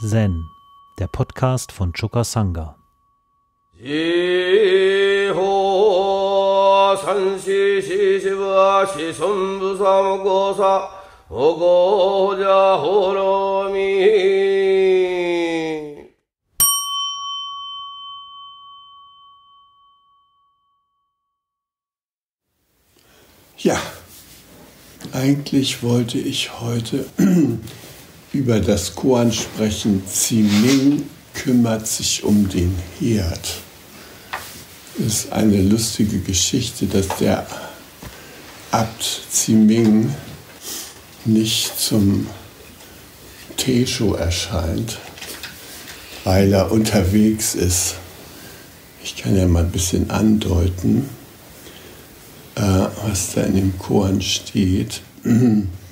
Zen, der Podcast von Choka Sangha. Ja, eigentlich wollte ich heute über das Koan sprechen. Ziming kümmert sich um den Herd. Das ist eine lustige Geschichte, dass der Abt Ziming nicht zum Tesho erscheint, weil er unterwegs ist. Ich kann ja mal ein bisschen andeuten, äh, was da in dem Koan steht.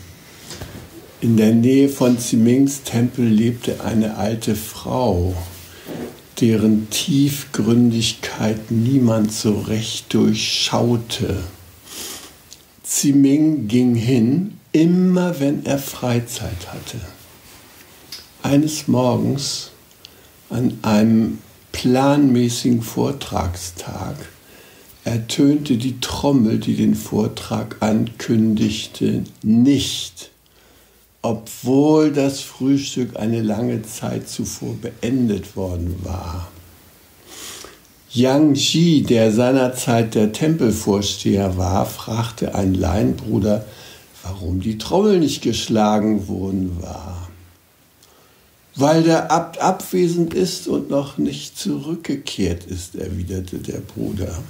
In der Nähe von Zimings Tempel lebte eine alte Frau, deren Tiefgründigkeit niemand so recht durchschaute. Ziming ging hin, immer wenn er Freizeit hatte. Eines Morgens an einem planmäßigen Vortragstag ertönte die Trommel, die den Vortrag ankündigte, nicht obwohl das Frühstück eine lange Zeit zuvor beendet worden war. Yang Ji, der seinerzeit der Tempelvorsteher war, fragte einen Laienbruder, warum die Trommel nicht geschlagen worden war. Weil der Abt abwesend ist und noch nicht zurückgekehrt ist, erwiderte der Bruder.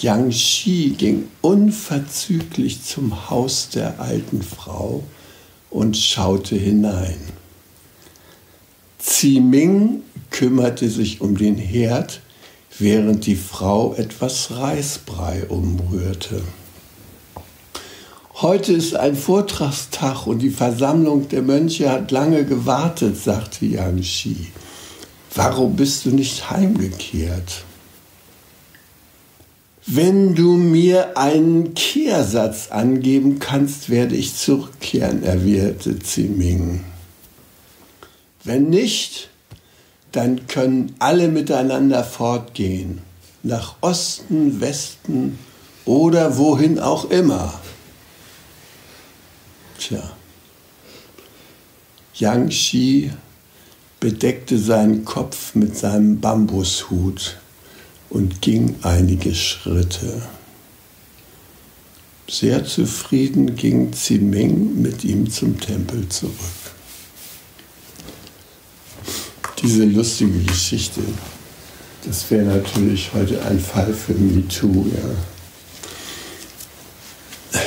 Yang Shi ging unverzüglich zum Haus der alten Frau und schaute hinein. Ming kümmerte sich um den Herd, während die Frau etwas Reisbrei umrührte. Heute ist ein Vortragstag und die Versammlung der Mönche hat lange gewartet, sagte Yang Shi. Warum bist du nicht heimgekehrt? Wenn du mir einen Kehrsatz angeben kannst, werde ich zurückkehren, erwiderte Ziming. Wenn nicht, dann können alle miteinander fortgehen, nach Osten, Westen oder wohin auch immer. Tja, Yang Shi bedeckte seinen Kopf mit seinem Bambushut und ging einige Schritte. Sehr zufrieden ging Ziming mit ihm zum Tempel zurück. Diese lustige Geschichte, das wäre natürlich heute ein Fall für MeToo. Ja.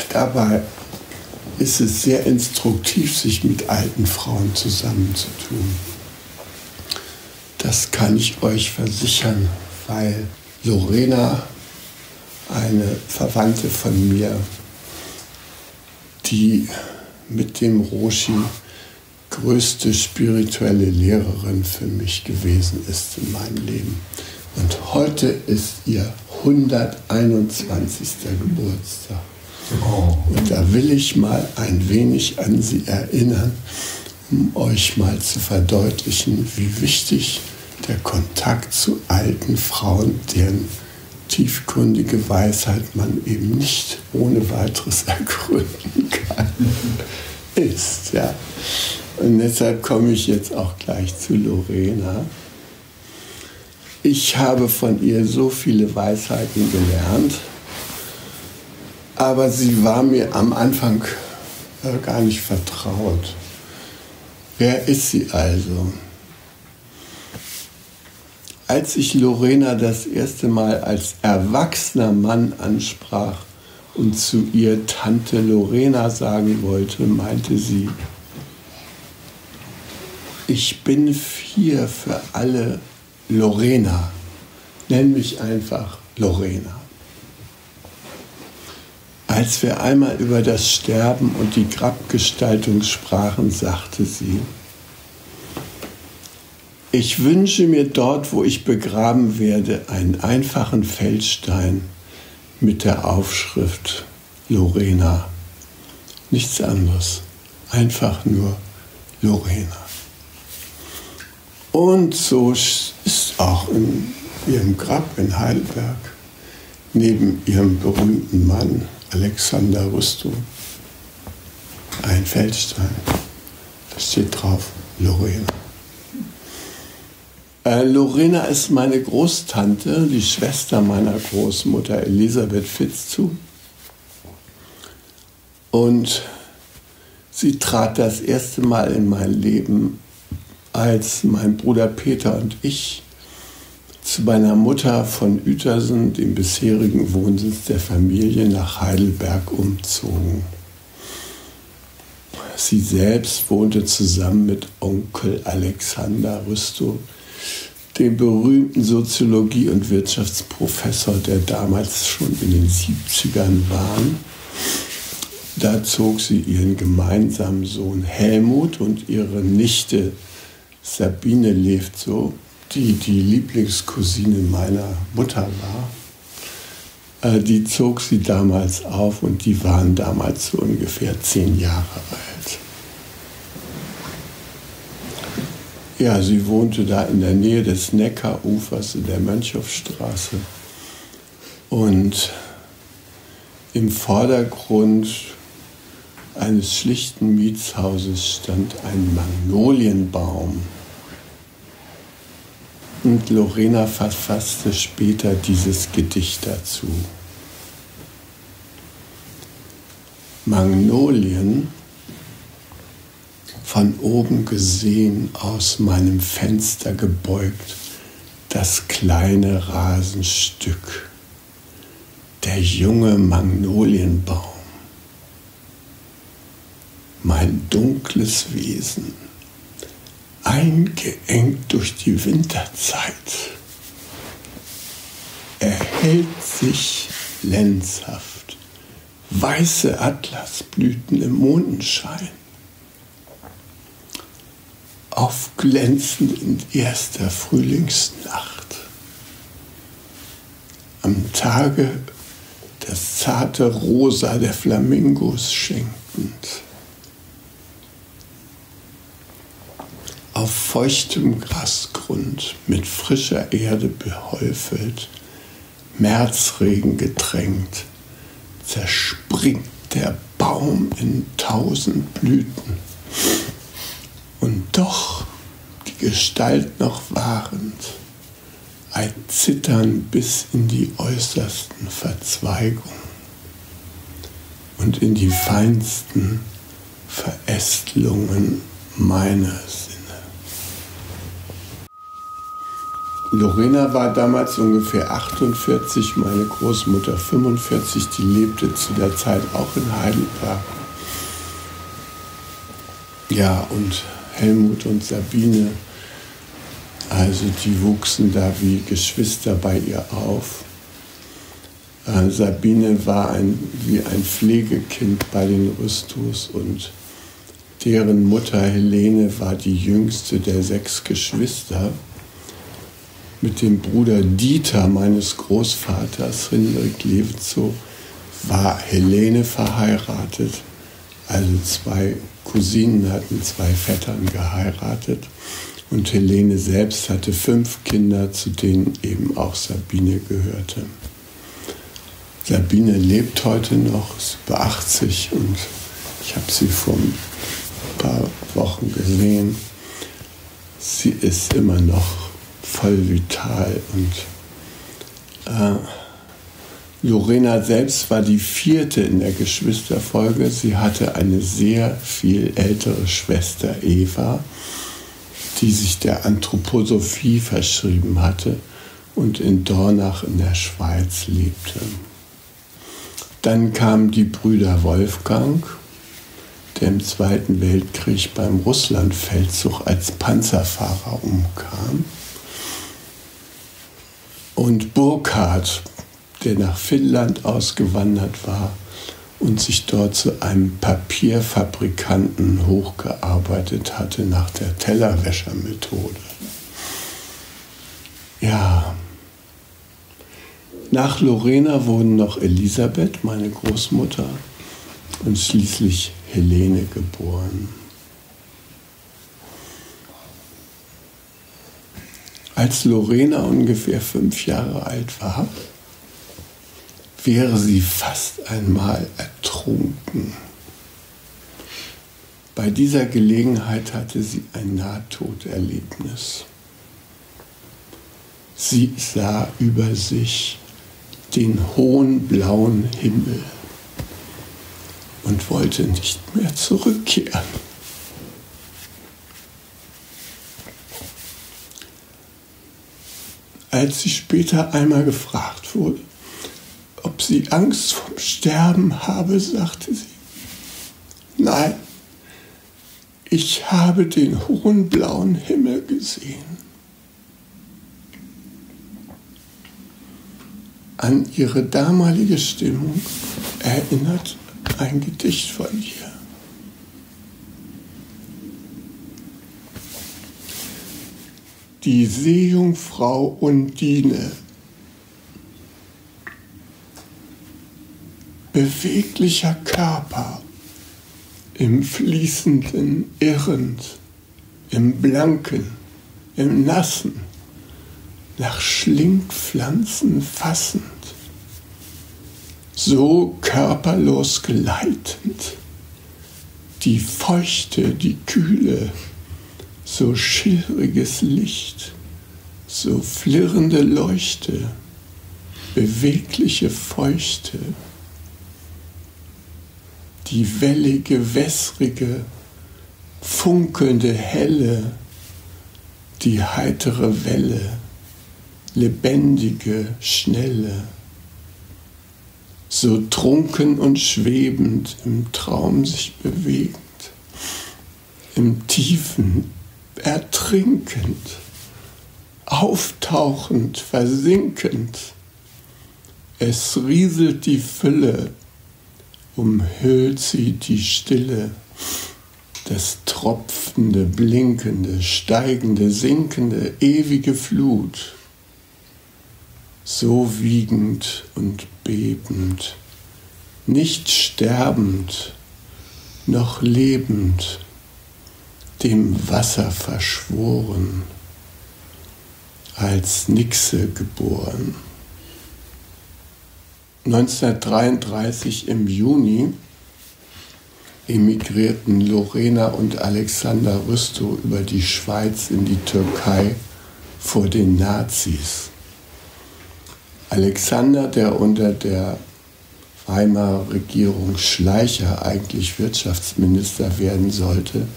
Dabei ist es sehr instruktiv, sich mit alten Frauen zusammenzutun. Das kann ich euch versichern weil Lorena, eine Verwandte von mir, die mit dem Roshi größte spirituelle Lehrerin für mich gewesen ist in meinem Leben. Und heute ist ihr 121. Geburtstag. Und da will ich mal ein wenig an sie erinnern, um euch mal zu verdeutlichen, wie wichtig der Kontakt zu alten Frauen, deren tiefgründige Weisheit man eben nicht ohne weiteres ergründen kann, ist. Ja. Und deshalb komme ich jetzt auch gleich zu Lorena. Ich habe von ihr so viele Weisheiten gelernt, aber sie war mir am Anfang äh, gar nicht vertraut. Wer ist sie also? Als ich Lorena das erste Mal als erwachsener Mann ansprach und zu ihr Tante Lorena sagen wollte, meinte sie, ich bin hier für alle Lorena. Nenn mich einfach Lorena. Als wir einmal über das Sterben und die Grabgestaltung sprachen, sagte sie, ich wünsche mir dort, wo ich begraben werde, einen einfachen Feldstein mit der Aufschrift Lorena. Nichts anderes. Einfach nur Lorena. Und so ist auch in ihrem Grab in Heidelberg neben ihrem berühmten Mann Alexander Rusto ein Feldstein. Da steht drauf Lorena. Äh, Lorena ist meine Großtante, die Schwester meiner Großmutter Elisabeth Fitzzu. Und sie trat das erste Mal in mein Leben, als mein Bruder Peter und ich zu meiner Mutter von Uetersen, dem bisherigen Wohnsitz der Familie, nach Heidelberg umzogen. Sie selbst wohnte zusammen mit Onkel Alexander Rüstow, dem berühmten Soziologie- und Wirtschaftsprofessor, der damals schon in den 70ern war. Da zog sie ihren gemeinsamen Sohn Helmut und ihre Nichte Sabine lebt so, die die Lieblingscousine meiner Mutter war. Äh, die zog sie damals auf und die waren damals so ungefähr zehn Jahre alt. Ja, sie wohnte da in der Nähe des Neckarufers in der Mönchhofstraße. Und im Vordergrund eines schlichten Mietshauses stand ein Magnolienbaum. Und Lorena verfasste später dieses Gedicht dazu. Magnolien von oben gesehen aus meinem Fenster gebeugt, das kleine Rasenstück, der junge Magnolienbaum, mein dunkles Wesen, eingeengt durch die Winterzeit, erhält sich lenzhaft, weiße Atlasblüten im Mondenschein aufglänzend in erster Frühlingsnacht. Am Tage das zarte Rosa der Flamingos schenkend. Auf feuchtem Grasgrund mit frischer Erde behäufelt, Märzregen getränkt, zerspringt der Baum in tausend Blüten doch die Gestalt noch wahrend, ein Zittern bis in die äußersten Verzweigungen und in die feinsten Verästelungen meiner Sinne. Lorena war damals ungefähr 48, meine Großmutter 45, die lebte zu der Zeit auch in Heidelberg. Ja, und Helmut und Sabine. Also die wuchsen da wie Geschwister bei ihr auf. Äh, Sabine war ein, wie ein Pflegekind bei den Rüstus und deren Mutter Helene war die jüngste der sechs Geschwister. Mit dem Bruder Dieter meines Großvaters, Hinrich Levenzow, war Helene verheiratet. Also zwei Cousinen hatten zwei Vettern geheiratet und Helene selbst hatte fünf Kinder, zu denen eben auch Sabine gehörte. Sabine lebt heute noch, ist über 80 und ich habe sie vor ein paar Wochen gesehen. Sie ist immer noch voll vital und äh, Lorena selbst war die vierte in der Geschwisterfolge. Sie hatte eine sehr viel ältere Schwester Eva, die sich der Anthroposophie verschrieben hatte und in Dornach in der Schweiz lebte. Dann kamen die Brüder Wolfgang, der im Zweiten Weltkrieg beim Russlandfeldzug als Panzerfahrer umkam, und Burkhard, der nach Finnland ausgewandert war und sich dort zu einem Papierfabrikanten hochgearbeitet hatte nach der Tellerwäschermethode. Ja, nach Lorena wurden noch Elisabeth, meine Großmutter, und schließlich Helene geboren. Als Lorena ungefähr fünf Jahre alt war, wäre sie fast einmal ertrunken. Bei dieser Gelegenheit hatte sie ein Nahtoderlebnis. Sie sah über sich den hohen blauen Himmel und wollte nicht mehr zurückkehren. Als sie später einmal gefragt wurde, ob sie Angst vom Sterben habe, sagte sie, nein, ich habe den hohen blauen Himmel gesehen. An ihre damalige Stimmung erinnert ein Gedicht von ihr. Die Seejungfrau Undine. Beweglicher Körper im Fließenden irrend, im Blanken, im Nassen, nach Schlingpflanzen fassend, so körperlos gleitend, die Feuchte, die Kühle, so schillriges Licht, so flirrende Leuchte, bewegliche Feuchte, die wellige, wässrige, funkelnde Helle, die heitere Welle, lebendige, schnelle, so trunken und schwebend im Traum sich bewegend, im Tiefen ertrinkend, auftauchend, versinkend. Es rieselt die Fülle, umhüllt sie die Stille, das tropfende, blinkende, steigende, sinkende, ewige Flut, so wiegend und bebend, nicht sterbend, noch lebend, dem Wasser verschworen, als Nixe geboren. 1933 im Juni emigrierten Lorena und Alexander Rüstow über die Schweiz in die Türkei vor den Nazis. Alexander, der unter der Weimarer Regierung Schleicher eigentlich Wirtschaftsminister werden sollte,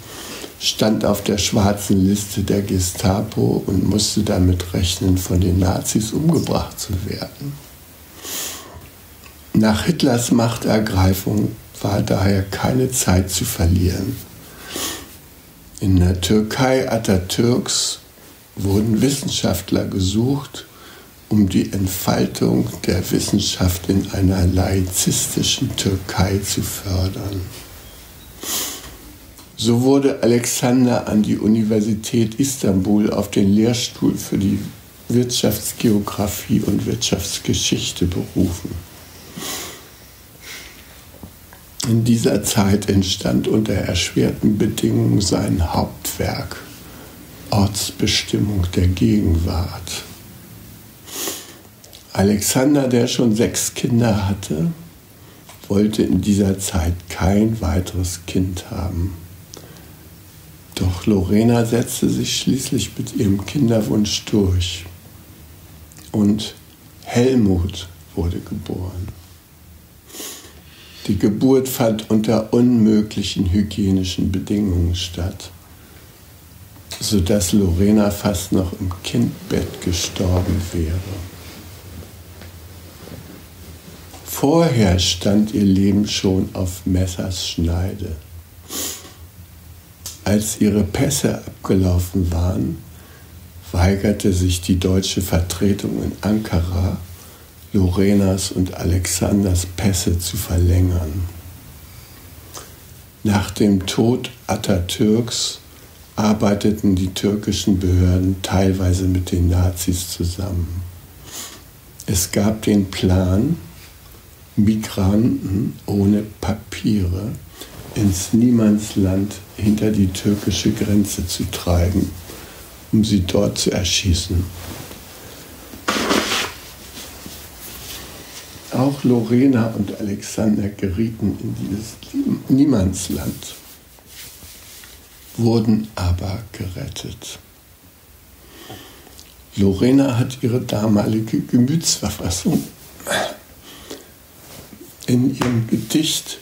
stand auf der schwarzen Liste der Gestapo und musste damit rechnen, von den Nazis umgebracht zu werden. Nach Hitlers Machtergreifung war daher keine Zeit zu verlieren. In der Türkei Atatürks wurden Wissenschaftler gesucht, um die Entfaltung der Wissenschaft in einer laizistischen Türkei zu fördern. So wurde Alexander an die Universität Istanbul auf den Lehrstuhl für die Wirtschaftsgeographie und Wirtschaftsgeschichte berufen. In dieser Zeit entstand unter erschwerten Bedingungen sein Hauptwerk Ortsbestimmung der Gegenwart. Alexander, der schon sechs Kinder hatte, wollte in dieser Zeit kein weiteres Kind haben. Doch Lorena setzte sich schließlich mit ihrem Kinderwunsch durch. Und Helmut wurde geboren. Die Geburt fand unter unmöglichen hygienischen Bedingungen statt, sodass Lorena fast noch im Kindbett gestorben wäre. Vorher stand ihr Leben schon auf Messers Schneide. Als ihre Pässe abgelaufen waren, weigerte sich die deutsche Vertretung in Ankara, Lorenas und Alexanders Pässe zu verlängern. Nach dem Tod Atatürks arbeiteten die türkischen Behörden teilweise mit den Nazis zusammen. Es gab den Plan, Migranten ohne Papiere ins Niemandsland hinter die türkische Grenze zu treiben um sie dort zu erschießen. Auch Lorena und Alexander gerieten in dieses Niemandsland, wurden aber gerettet. Lorena hat ihre damalige Gemütsverfassung in ihrem Gedicht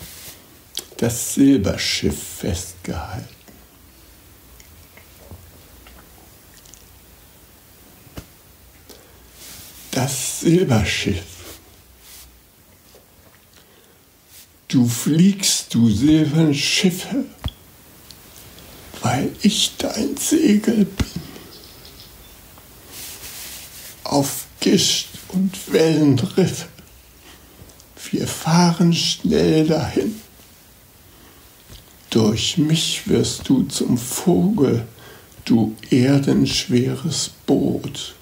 Das Silberschiff festgehalten. Das Silberschiff Du fliegst, du silberne Schiffe, weil ich dein Segel bin. Auf Gischt und Wellenriffe, wir fahren schnell dahin. Durch mich wirst du zum Vogel, du erdenschweres Boot.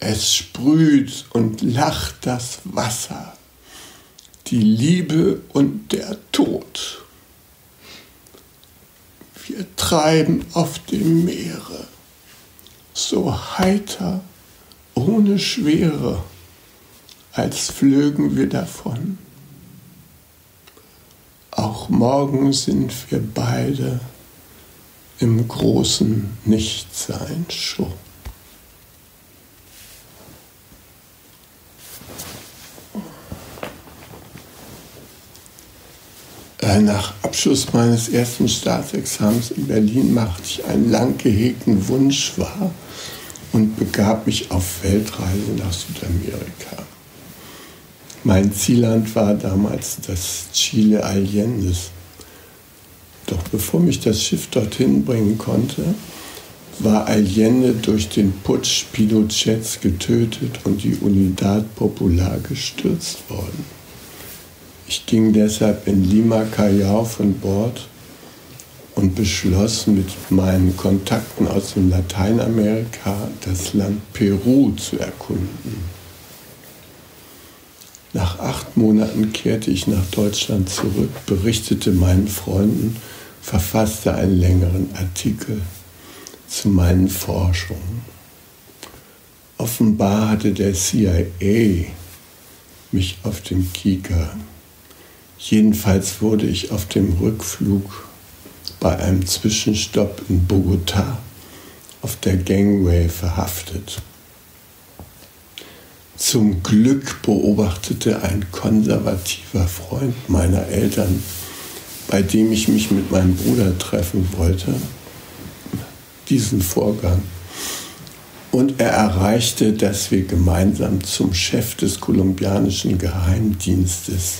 Es sprüht und lacht das Wasser die Liebe und der Tod. Wir treiben auf dem Meere, so heiter, ohne Schwere, als flögen wir davon. Auch morgen sind wir beide im großen Nichtsein schon. Nach Abschluss meines ersten Staatsexamens in Berlin machte ich einen lang gehegten Wunsch wahr und begab mich auf Weltreise nach Südamerika. Mein Zielland war damals das Chile Allendes. Doch bevor mich das Schiff dorthin bringen konnte, war Allende durch den Putsch Pinochets getötet und die Unidad Popular gestürzt worden. Ich ging deshalb in Lima Callao von Bord und beschloss mit meinen Kontakten aus dem Lateinamerika das Land Peru zu erkunden. Nach acht Monaten kehrte ich nach Deutschland zurück, berichtete meinen Freunden, verfasste einen längeren Artikel zu meinen Forschungen. Offenbar hatte der CIA mich auf dem Kieker Jedenfalls wurde ich auf dem Rückflug bei einem Zwischenstopp in Bogotá auf der Gangway verhaftet. Zum Glück beobachtete ein konservativer Freund meiner Eltern, bei dem ich mich mit meinem Bruder treffen wollte, diesen Vorgang. Und er erreichte, dass wir gemeinsam zum Chef des kolumbianischen Geheimdienstes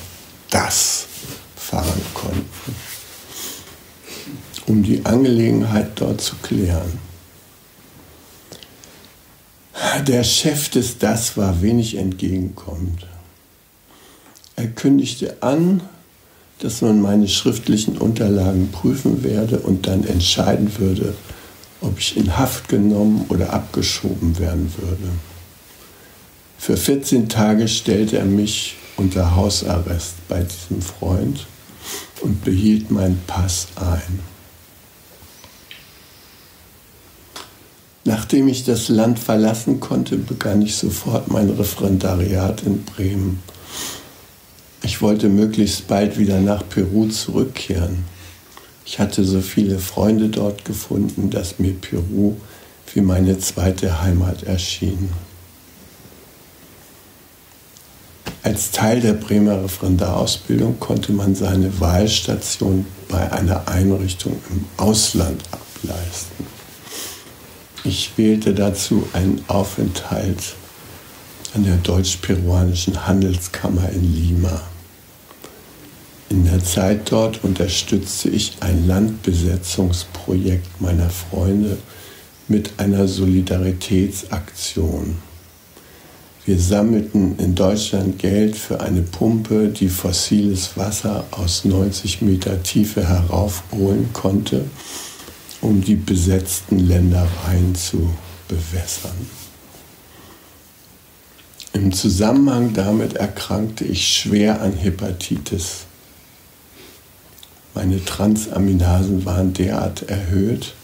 das fahren konnten, um die Angelegenheit dort zu klären. Der Chef des Das war wenig entgegenkommend. Er kündigte an, dass man meine schriftlichen Unterlagen prüfen werde und dann entscheiden würde, ob ich in Haft genommen oder abgeschoben werden würde. Für 14 Tage stellte er mich unter Hausarrest bei diesem Freund und behielt meinen Pass ein. Nachdem ich das Land verlassen konnte, begann ich sofort mein Referendariat in Bremen. Ich wollte möglichst bald wieder nach Peru zurückkehren. Ich hatte so viele Freunde dort gefunden, dass mir Peru wie meine zweite Heimat erschien. Als Teil der Bremer Referendarausbildung konnte man seine Wahlstation bei einer Einrichtung im Ausland ableisten. Ich wählte dazu einen Aufenthalt an der deutsch-peruanischen Handelskammer in Lima. In der Zeit dort unterstützte ich ein Landbesetzungsprojekt meiner Freunde mit einer Solidaritätsaktion. Wir sammelten in Deutschland Geld für eine Pumpe, die fossiles Wasser aus 90 Meter Tiefe heraufholen konnte, um die besetzten Ländereien zu bewässern. Im Zusammenhang damit erkrankte ich schwer an Hepatitis. Meine Transaminasen waren derart erhöht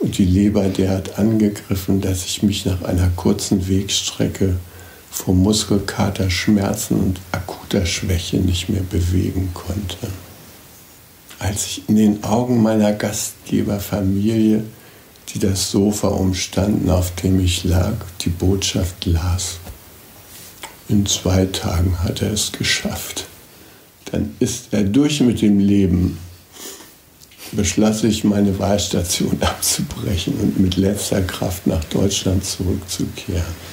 und die Leber derart angegriffen, dass ich mich nach einer kurzen Wegstrecke vor Muskelkater, Schmerzen und akuter Schwäche nicht mehr bewegen konnte. Als ich in den Augen meiner Gastgeberfamilie, die das Sofa umstanden, auf dem ich lag, die Botschaft las. In zwei Tagen hat er es geschafft. Dann ist er durch mit dem Leben beschloss ich, meine Wahlstation abzubrechen und mit letzter Kraft nach Deutschland zurückzukehren.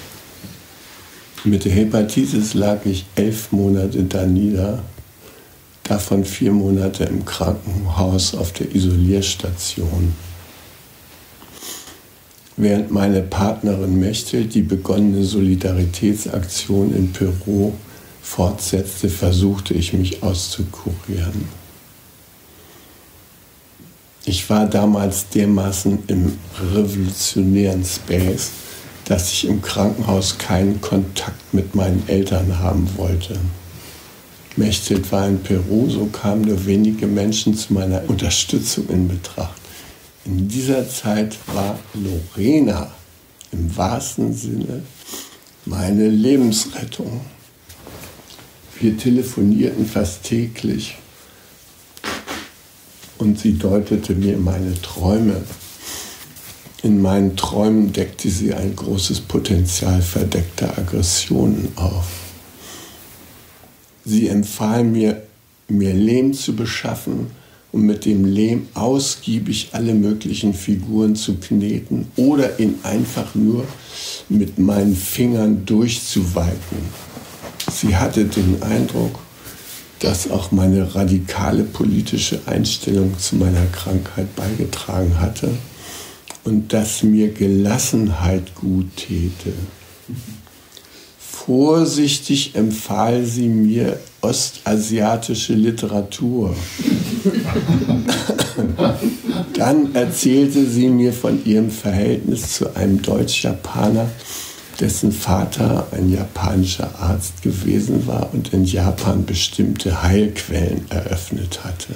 Mit der Hepatitis lag ich elf Monate da nieder, davon vier Monate im Krankenhaus auf der Isolierstation. Während meine Partnerin Mechtel die begonnene Solidaritätsaktion in Peru fortsetzte, versuchte ich mich auszukurieren. Ich war damals dermaßen im revolutionären Space, dass ich im Krankenhaus keinen Kontakt mit meinen Eltern haben wollte. Mechthild war in Peru, so kamen nur wenige Menschen zu meiner Unterstützung in Betracht. In dieser Zeit war Lorena im wahrsten Sinne meine Lebensrettung. Wir telefonierten fast täglich und sie deutete mir meine Träume in meinen Träumen deckte sie ein großes Potenzial verdeckter Aggressionen auf. Sie empfahl mir, mir Lehm zu beschaffen und mit dem Lehm ausgiebig alle möglichen Figuren zu kneten oder ihn einfach nur mit meinen Fingern durchzuweiten. Sie hatte den Eindruck, dass auch meine radikale politische Einstellung zu meiner Krankheit beigetragen hatte und dass mir Gelassenheit gut täte. Vorsichtig empfahl sie mir ostasiatische Literatur. Dann erzählte sie mir von ihrem Verhältnis zu einem Deutsch-Japaner, dessen Vater ein japanischer Arzt gewesen war und in Japan bestimmte Heilquellen eröffnet hatte.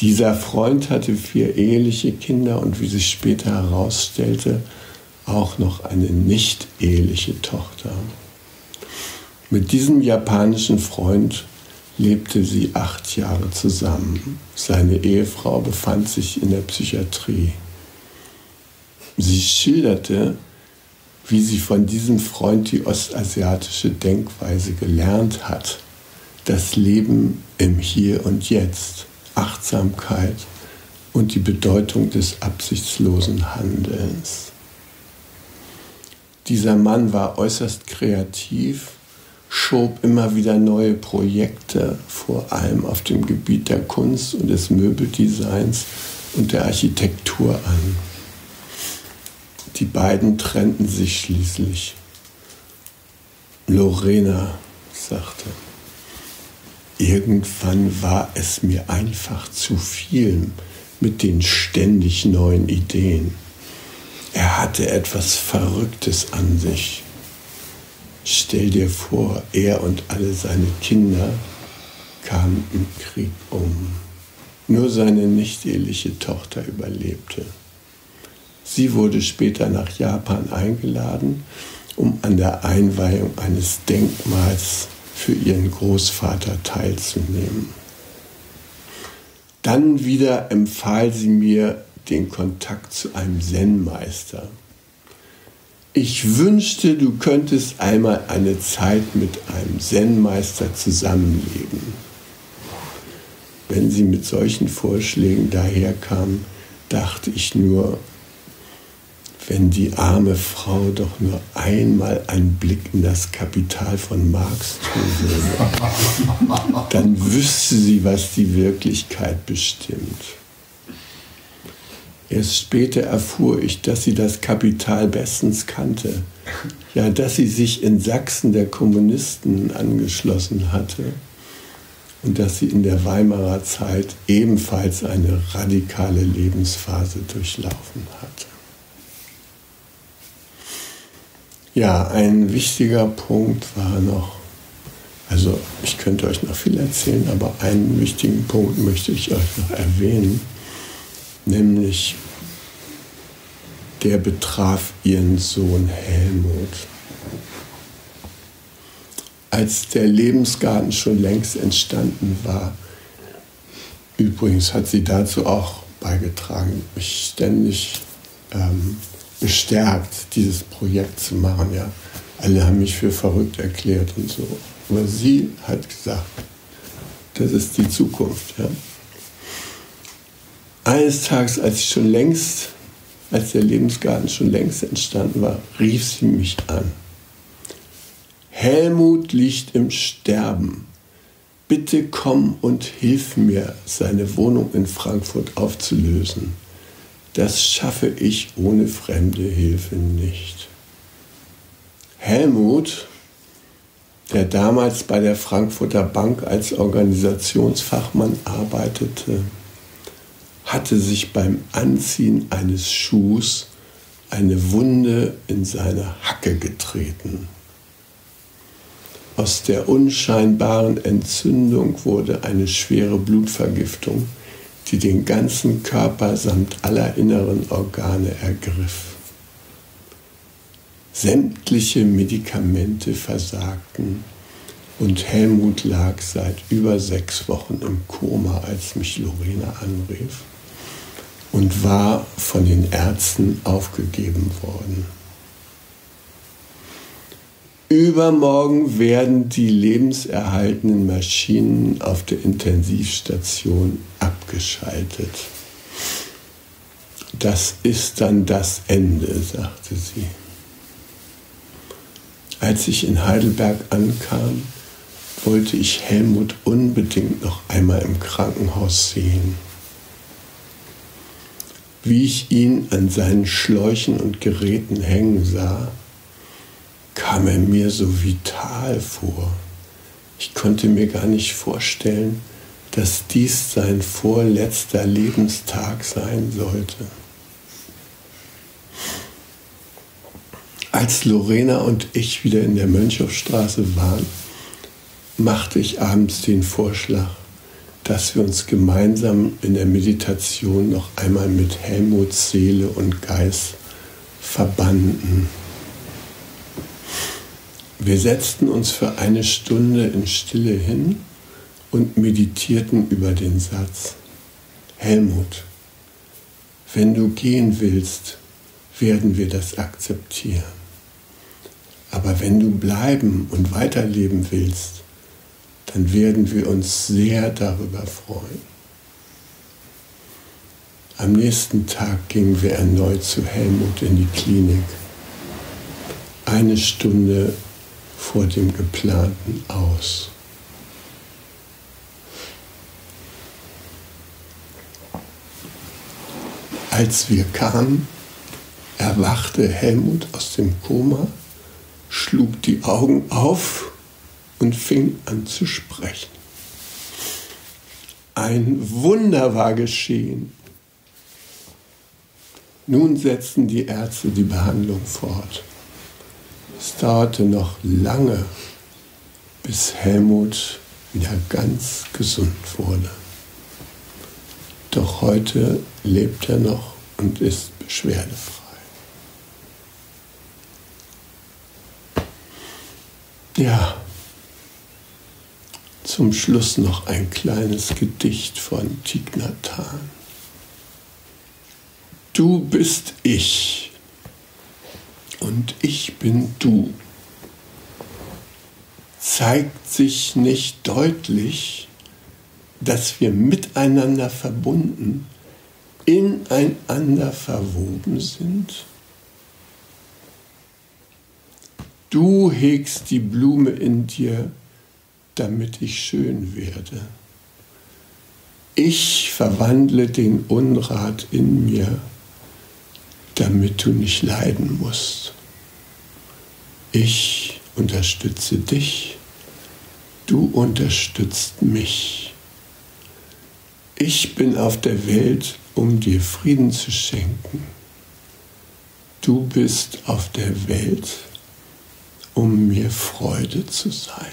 Dieser Freund hatte vier eheliche Kinder und wie sich später herausstellte, auch noch eine nicht eheliche Tochter. Mit diesem japanischen Freund lebte sie acht Jahre zusammen. Seine Ehefrau befand sich in der Psychiatrie. Sie schilderte, wie sie von diesem Freund die ostasiatische Denkweise gelernt hat. Das Leben im Hier und Jetzt. Achtsamkeit und die Bedeutung des absichtslosen Handelns. Dieser Mann war äußerst kreativ, schob immer wieder neue Projekte, vor allem auf dem Gebiet der Kunst und des Möbeldesigns und der Architektur an. Die beiden trennten sich schließlich. Lorena sagte, irgendwann war es mir einfach zu viel mit den ständig neuen Ideen. Er hatte etwas Verrücktes an sich. Stell dir vor, er und alle seine Kinder kamen im Krieg um. Nur seine nicht-eheliche Tochter überlebte. Sie wurde später nach Japan eingeladen, um an der Einweihung eines Denkmals für ihren Großvater teilzunehmen. Dann wieder empfahl sie mir den Kontakt zu einem Zen-Meister. Ich wünschte, du könntest einmal eine Zeit mit einem Zen-Meister zusammenleben. Wenn sie mit solchen Vorschlägen daherkam, dachte ich nur, wenn die arme Frau doch nur einmal einen Blick in das Kapital von Marx tun würde, dann wüsste sie, was die Wirklichkeit bestimmt. Erst später erfuhr ich, dass sie das Kapital bestens kannte. Ja, dass sie sich in Sachsen der Kommunisten angeschlossen hatte und dass sie in der Weimarer Zeit ebenfalls eine radikale Lebensphase durchlaufen hatte. Ja, ein wichtiger Punkt war noch, also ich könnte euch noch viel erzählen, aber einen wichtigen Punkt möchte ich euch noch erwähnen, nämlich der betraf ihren Sohn Helmut. Als der Lebensgarten schon längst entstanden war, übrigens hat sie dazu auch beigetragen, mich ständig ähm, bestärkt, dieses Projekt zu machen. Ja. Alle haben mich für verrückt erklärt und so. Aber sie hat gesagt, das ist die Zukunft. Ja. Eines Tages, als ich schon längst, als der Lebensgarten schon längst entstanden war, rief sie mich an. Helmut liegt im Sterben. Bitte komm und hilf mir, seine Wohnung in Frankfurt aufzulösen. Das schaffe ich ohne fremde Hilfe nicht. Helmut, der damals bei der Frankfurter Bank als Organisationsfachmann arbeitete, hatte sich beim Anziehen eines Schuhs eine Wunde in seine Hacke getreten. Aus der unscheinbaren Entzündung wurde eine schwere Blutvergiftung, die den ganzen Körper samt aller inneren Organe ergriff. Sämtliche Medikamente versagten und Helmut lag seit über sechs Wochen im Koma, als mich Lorena anrief und war von den Ärzten aufgegeben worden. Übermorgen werden die lebenserhaltenden Maschinen auf der Intensivstation abgeschaltet. Das ist dann das Ende, sagte sie. Als ich in Heidelberg ankam, wollte ich Helmut unbedingt noch einmal im Krankenhaus sehen wie ich ihn an seinen Schläuchen und Geräten hängen sah, kam er mir so vital vor. Ich konnte mir gar nicht vorstellen, dass dies sein vorletzter Lebenstag sein sollte. Als Lorena und ich wieder in der Mönchhofstraße waren, machte ich abends den Vorschlag, dass wir uns gemeinsam in der Meditation noch einmal mit Helmuts Seele und Geist verbanden. Wir setzten uns für eine Stunde in Stille hin und meditierten über den Satz, Helmut, wenn du gehen willst, werden wir das akzeptieren. Aber wenn du bleiben und weiterleben willst, dann werden wir uns sehr darüber freuen. Am nächsten Tag gingen wir erneut zu Helmut in die Klinik. Eine Stunde vor dem geplanten Aus. Als wir kamen, erwachte Helmut aus dem Koma, schlug die Augen auf und fing an zu sprechen. Ein Wunder war geschehen. Nun setzten die Ärzte die Behandlung fort. Es dauerte noch lange, bis Helmut wieder ganz gesund wurde. Doch heute lebt er noch und ist beschwerdefrei. Ja, zum Schluss noch ein kleines Gedicht von Hanh. Du bist ich und ich bin du. Zeigt sich nicht deutlich, dass wir miteinander verbunden, ineinander verwoben sind? Du hegst die Blume in dir, damit ich schön werde. Ich verwandle den Unrat in mir, damit du nicht leiden musst. Ich unterstütze dich, du unterstützt mich. Ich bin auf der Welt, um dir Frieden zu schenken. Du bist auf der Welt, um mir Freude zu sein.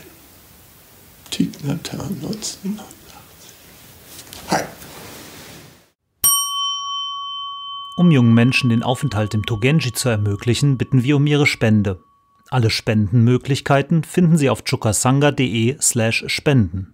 Hanh 1989. Hi. Um jungen Menschen den Aufenthalt im Togenji zu ermöglichen, bitten wir um ihre Spende. Alle Spendenmöglichkeiten finden Sie auf chukasanga.de/spenden.